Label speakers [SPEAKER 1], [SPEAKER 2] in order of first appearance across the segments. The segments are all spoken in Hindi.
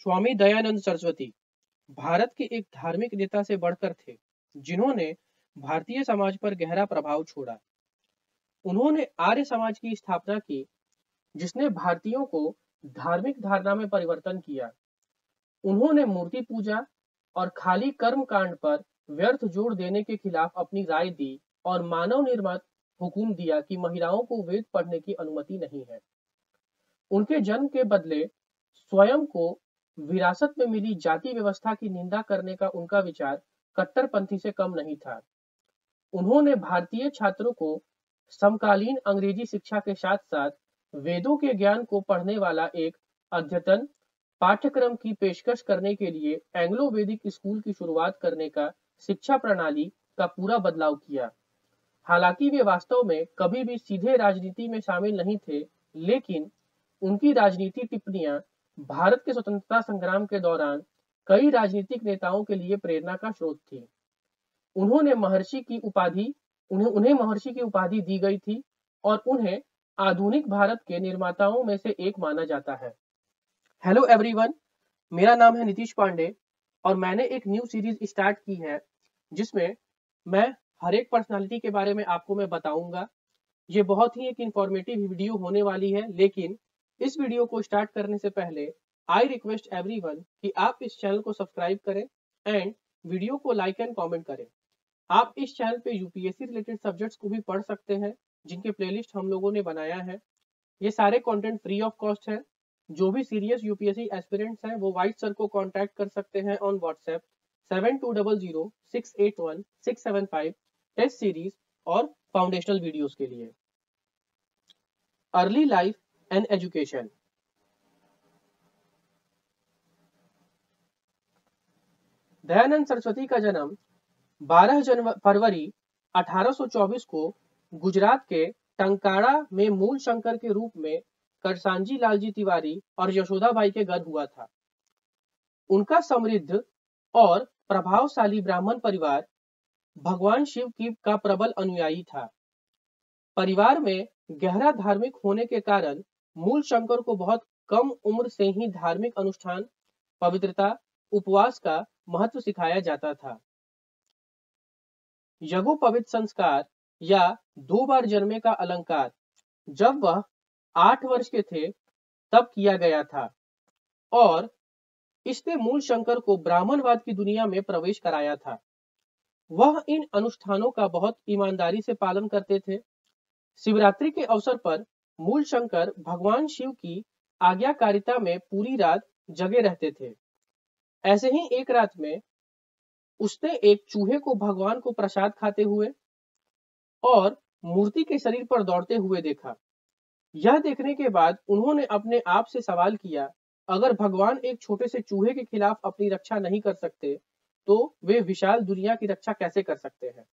[SPEAKER 1] स्वामी दयानंद सरस्वती भारत के एक धार्मिक नेता से बढ़कर थे, जिन्होंने भारतीय समाज पर गहरा प्रभाव छोड़ा। उन्होंने आर्य समाज की स्थापना की, जिसने भारतीयों को धार्मिक धारणा में परिवर्तन किया। उन्होंने मूर्ति पूजा और खाली कर्म कांड पर व्यर्थ जोड़ देने के खिलाफ अपनी राय दी और मानव निर्मित हुकुम दिया कि महिलाओं को वेद पढ़ने की अनुमति नहीं है। उनके जन्म के बदले स्वयं को विरासत में मिली जाति व्यवस्था की निंदा करने का उनका विचार कट्टरपंथी से कम नहीं था। उन्होंने भारतीय छात्रों को समकालीन अंग्रेज़ी शिक्षा के साथ साथ वेदों के ज्ञान को पढ़ने वाला एक अद्यतन पाठ्यक्रम की पेशकश करने के लिए एंग्लो वैदिक स्कूल की शुरुआत करने का शिक्षा प्रणाली का पूरा बदलाव किया। हालाँकि वे वास्तव में कभी भी सीधे राजनीति में शामिल नहीं थे, लेकिन उनकी राजनीति टिप्पणियाँ भारत के स्वतंत्रता संग्राम के दौरान कई राजनीतिक नेताओं के लिए प्रेरणा का स्रोत थी। उन्होंने महर्षि की उपाधि, उन्हें उन्हें महर्षि की उपाधि दी गई थी और उन्हें आधुनिक भारत के निर्माताओं में से एक माना जाता है। हेलो एवरीवन मेरा नाम है नीतीश पांडे और मैंने एक न्यू सीरीज़ स्टार्ट की है, जिसमें मैं हर एक पर्सनालिटी के बारे में आपको मैं बताऊँगा। ये बहुत ही एक इंफॉर्मेटिव वीडियो होने वाली है, लेकिन इस वीडियो को स्टार्ट करने से पहले आई रिक्वेस्ट एवरीवन कि आप इस चैनल को सब्सक्राइब करें एंड वीडियो को लाइक एंड कमेंट करें। आप इस चैनल पे यूपीएससी रिलेटेड सब्जेक्ट्स को भी पढ़ सकते हैं, जिनके प्लेलिस्ट हम लोगों ने बनाया है। ये सारे कंटेंट फ्री ऑफ़ कॉस्ट है। जो भी सीरियस यूपीएससी एस्पिरेंट्स हैं, वो वाइट सर को कांटेक्ट कर सकते हैं on WhatsApp seven two double zero six eight one six seven five test series और फाउंडेशनल वीडियोस के लिए। Early life and education Dayanand Saraswati का जन्म 12 जनवरी फरवरी 1824 को गुजरात के टंकाड़ा में मूल शंकर के रूप में करसांजी लालजी तिवारी और यशोदा बाई के घर हुआ था। उनका समृद्ध और प्रभावशाली ब्राह्मण परिवार भगवान शिव की का प्रबल अनुयायी था। परिवार में गहरा धार्मिक होने के कारण मूल शंकर को बहुत कम उम्र से ही धार्मिक अनुष्ठान, पवित्रता, उपवास का महत्व सिखाया जाता था। यज्ञोपवित संस्कार या दो बार जन्मे का अलंकार जब वह आठ वर्ष के थे तब किया गया था और इसने मूल शंकर को ब्राह्मणवाद की दुनिया में प्रवेश कराया था। वह इन अनुष्ठानों का बहुत ईमानदारी से पालन करते थे। शिवरात्रि के अवसर पर मूल शंकर भगवान शिव की आज्ञाकारिता में पूरी रात जगे रहते थे। ऐसे ही एक रात में उसने एक चूहे को भगवान को प्रसाद खाते हुए और मूर्ति के शरीर पर दौड़ते हुए देखा। यह देखने के बाद उन्होंने अपने आप से सवाल किया, अगर भगवान एक छोटे से चूहे के खिलाफ अपनी रक्षा नहीं कर सकते तो वे विशाल दुनिया की रक्षा कैसे कर सकते हैं?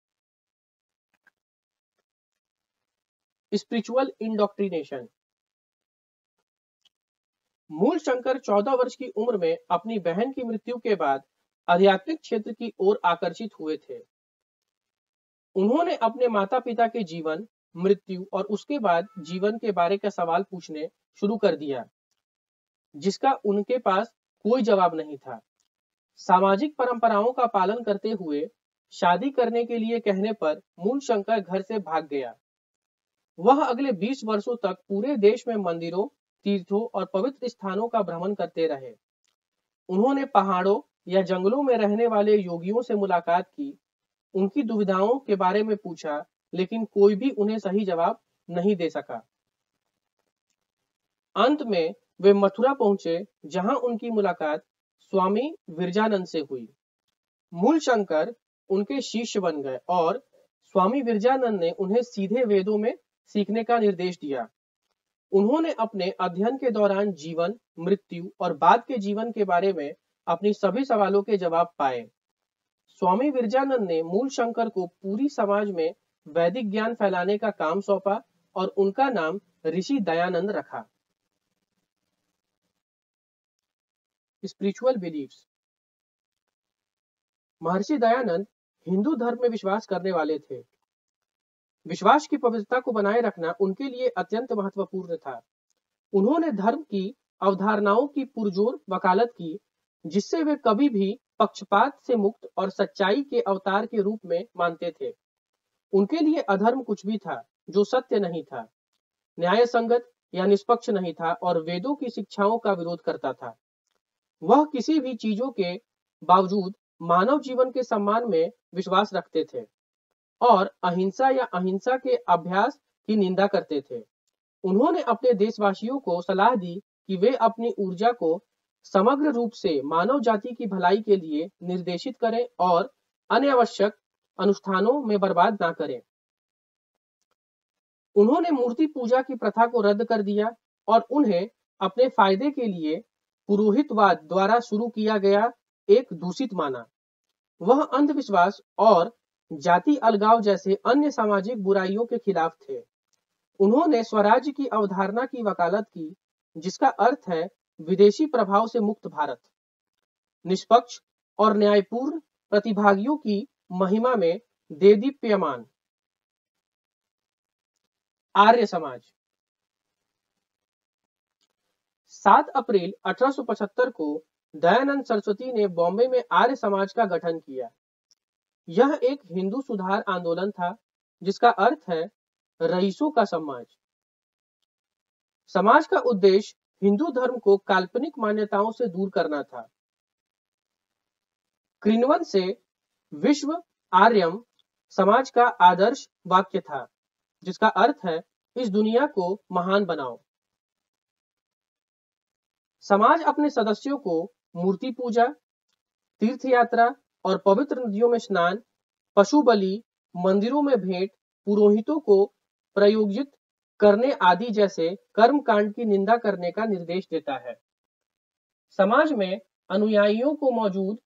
[SPEAKER 1] स्पिरिचुअल इंडोक्ट्रिनेशन मूल शंकर चौदह वर्ष की उम्र में अपनी बहन की मृत्यु के बाद आध्यात्मिक क्षेत्र की ओर आकर्षित हुए थे। उन्होंने अपने माता पिता के जीवन, मृत्यु और उसके बाद जीवन के बारे का सवाल पूछने शुरू कर दिया, जिसका उनके पास कोई जवाब नहीं था। सामाजिक परंपराओं का पालन करते हुए शादी करने के लिए कहने पर मूल शंकर घर से भाग गया। वह अगले 20 वर्षों तक पूरे देश में मंदिरों, तीर्थों और पवित्र स्थानों का भ्रमण करते रहे। उन्होंने पहाड़ों या जंगलों में रहने वाले योगियों से मुलाकात की। उनकी दुविधाओं के बारे में पूछा, लेकिन कोई भी उन्हें सही जवाब नहीं दे सका। अंत में वे मथुरा पहुँचे, जहाँ उनकी मुलाकात स्वामी विरजानंद से हुई। मूल शंकर उनके शिष्य बन गए और स्वामी विरजानंद ने उन्हें सीधे वेदों में सीखने का निर्देश दिया। उन्होंने अपने अध्ययन के दौरान जीवन, मृत्यु और बाद के जीवन के बारे में अपनी सभी सवालों के जवाब पाए। स्वामी विरजानंद ने मूल शंकर को पूरी समाज में वैदिक ज्ञान फैलाने का काम सौंपा और उनका नाम ऋषि दयानंद रखा। स्पिरिचुअल बिलीव्स महर्षि दयानंद हिंदू धर्म में विश्वास करने वाले थे। विश्वास की पवित्रता को बनाए रखना उनके लिए अत्यंत महत्वपूर्ण था। उन्होंने धर्म की, अवधारणाओं की पुरजोर वकालत की, जिससे वे कभी भी पक्षपात से मुक्त और सच्चाई के अवतार के रूप में मानते थे। उनके लिए अधर्म कुछ भी था, जो सत्य नहीं था। न्याय संगत या निष्पक्ष नहीं था और वेदों की शिक्षाओं का विरोध करता था। वह किसी भी चीज़ों के बावजूद मानव जीवन के सम्मान में विश्वास रखते थे। और अहिंसा या अहिंसा के अभ्यास की निंदा करते थे। उन्होंने अपने देशवासियों को सलाह दी कि वे अपनी ऊर्जा को समग्र रूप से मानव जाति की भलाई के लिए निर्देशित करें और अनावश्यक अनुष्ठानों में बर्बाद ना करें। उन्होंने मूर्ति पूजा की प्रथा को रद्द कर दिया और उन्हें अपने फ़ायदे के लिए पुरोहितवाद द्वारा शुरू किया गया एक दूषित माना। वह अंधविश्वास और जाति अलगाव जैसे अन्य सामाजिक बुराइयों के खिलाफ थे। उन्होंने स्वराज्य की अवधारणा की वकालत की, जिसका अर्थ है विदेशी प्रभाव से मुक्त भारत। निष्पक्ष और न्यायपूर्ण प्रतिभागियों की महिमा में देदीप्यमान। आर्य समाज। 7 अप्रैल 1875 को दयानंद सरस्वती ने बॉम्बे में आर्य समाज का गठन किया। यह एक हिंदू सुधार आंदोलन था, जिसका अर्थ है रईसों का समाज। समाज का उद्देश्य हिंदू धर्म को काल्पनिक मान्यताओं से दूर करना था। क्रिनवन से विश्व आर्यम समाज का आदर्श वाक्य था, जिसका अर्थ है इस दुनिया को महान बनाओ। समाज अपने सदस्यों को मूर्ति पूजा तीर्थ यात्रा और पवित्र नदियों में स्नान पशु बलि मंदिरों में भेंट, पुरोहितों को प्रयोजित करने आदि जैसे कर्म कांड की निंदा करने का निर्देश देता है। समाज में अनुयायियों को मौजूद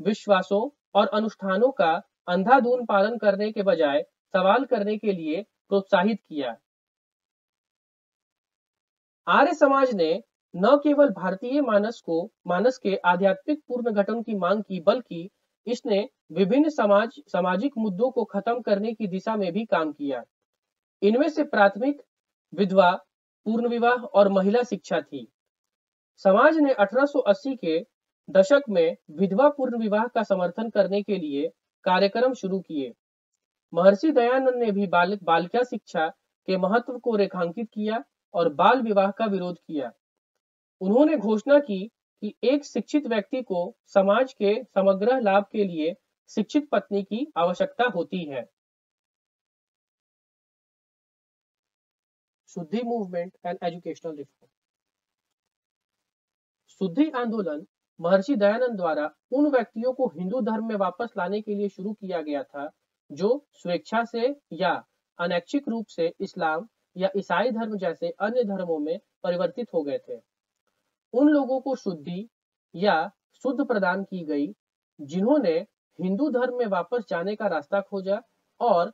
[SPEAKER 1] विश्वासों और अनुष्ठानों का अंधाधुन पालन करने के बजाय सवाल करने के लिए प्रोत्साहित किया। आर्य समाज ने न केवल भारतीय मानस को, मानस के आध्यात्मिक पूर्ण गठन की मांग की, बल्कि इसने विभिन्न समाज, सामाजिक मुद्दों को खत्म करने की दिशा में भी काम किया। इनमें से प्राथमिक विधवा पूर्ण विवाह और महिला शिक्षा थी। समाज ने 1880 के दशक में विधवा पूर्ण विवाह का समर्थन करने के लिए कार्यक्रम शुरू किए। महर्षि दयानंद ने भी बाल, बालिका शिक्षा के महत्व को रेखांकित किया और बाल विवाह का विरोध किया। उन्होंने घोषणा की कि एक शिक्षित व्यक्ति को समाज के समग्र लाभ के लिए शिक्षित पत्नी की आवश्यकता होती है। शुद्धि मूवमेंट एंड एजुकेशनल रिफॉर्म। शुद्धि आंदोलन महर्षि दयानंद द्वारा उन व्यक्तियों को हिंदू धर्म में वापस लाने के लिए शुरू किया गया था, जो स्वेच्छा से या अनैच्छिक रूप से इस्लाम या ईसाई धर्म जैसे अन्य धर्मों में परिवर्तित हो गए थे। उन लोगों को शुद्धि या शुद्ध प्रदान की गई, जिन्होंने हिंदू धर्म में वापस जाने का रास्ता खोजा और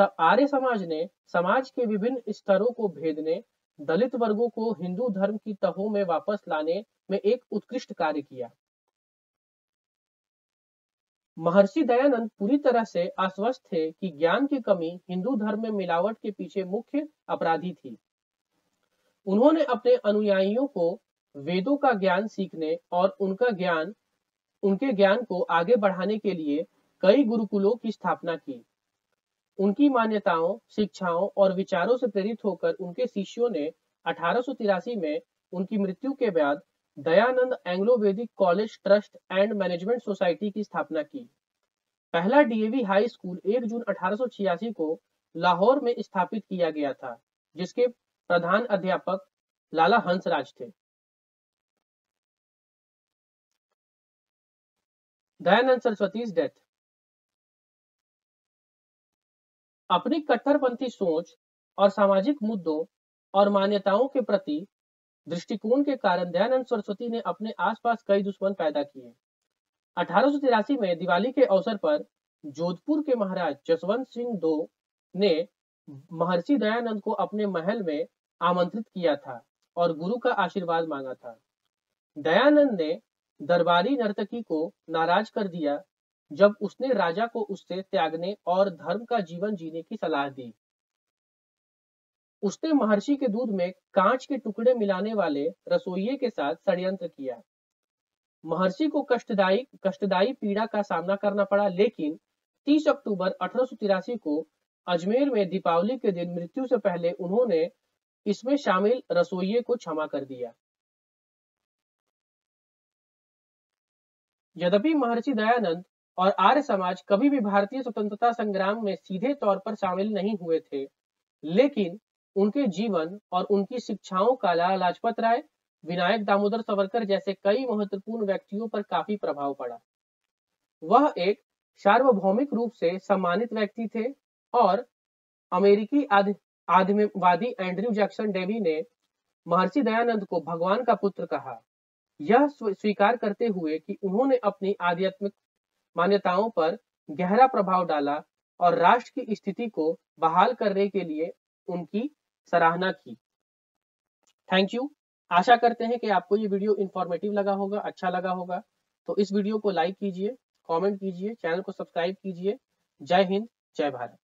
[SPEAKER 1] आर्य समाज ने समाज के विभिन्न स्तरों को भेदने, दलित वर्गों को हिंदू धर्म की तहों में वापस लाने में एक उत्कृष्ट कार्य किया। महर्षि दयानंद पूरी तरह से आश्वस्त थे कि ज्ञान की कमी हिंदू धर्म में मिलावट के पीछे मुख्य अपराधी थी। उन्होंने अपने अनुयायियों को वेदों का ज्ञान सीखने और उनका ज्ञान, उनके ज्ञान को आगे बढ़ाने के लिए कई गुरुकुलों की स्थापना की। उनकी मान्यताओं, शिक्षाओं और विचारों से प्रेरित होकर उनके शिष्यों ने अठारह में उनकी मृत्यु के बाद Dayanand Anglo Vedic college trust and management society की स्थापना की। पहला डीएवी हाई स्कूल 1 जून अठारह को लाहौर में स्थापित किया गया था, जिसके प्रधान अध्यापक लाला हंसराज थे। दयानंद सरस्वती डेथ। अपनी कट्टरपंथी सोच और सामाजिक मुद्दों और मान्यताओं के प्रति दृष्टिकोण के कारण दयानंद सरस्वती ने अपने आसपास कई दुश्मन पैदा किए। अठारह सौ तिरासी में दिवाली के अवसर पर जोधपुर के महाराज जसवंत सिंह दो ने महर्षि दयानंद को अपने महल में आमंत्रित किया था और गुरु का आशीर्वाद मांगा था। दयानंद ने दरबारी नर्तकी को नाराज़ कर दिया, जब उसने राजा को उससे त्यागने और धर्म का जीवन जीने की सलाह दी। उसने महर्षि के दूध में कांच के टुकड़े मिलाने वाले रसोइये के साथ षड्यंत्र किया। महर्षि को कष्टदायी कष्टदायी पीड़ा का सामना करना पड़ा, लेकिन 30 अक्टूबर अठारह सौ तिरासी को अजमेर में दीपावली के दिन मृत्यु से पहले उन्होंने इसमें शामिल रसोइये को क्षमा कर दिया। यद्यपि महर्षि दयानंद और आर्य समाज कभी भी भारतीय स्वतंत्रता संग्राम में सीधे तौर पर शामिल नहीं हुए थे, लेकिन उनके जीवन और उनकी शिक्षाओं का लाला लाजपत राय, विनायक दामोदर सावरकर जैसे कई महत्वपूर्ण व्यक्तियों पर काफ़ी प्रभाव पड़ा। वह एक सार्वभौमिक रूप से सम्मानित व्यक्ति थे और अमेरिकी आधुनिकवादी एंड्रयू जैक्सन डेवी ने महर्षि दयानंद को भगवान का पुत्र कहा। यह स्वीकार करते हुए कि उन्होंने अपनी आध्यात्मिक मान्यताओं पर गहरा प्रभाव डाला और राष्ट्र की स्थिति को बहाल करने के लिए उनकी सराहना की। थैंक यू आशा करते हैं कि आपको ये वीडियो इंफॉर्मेटिव लगा होगा अच्छा लगा होगा। तो इस वीडियो को लाइक कीजिए कमेंट कीजिए चैनल को सब्सक्राइब कीजिए। जय हिंद, जय भारत।